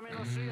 camino sigue.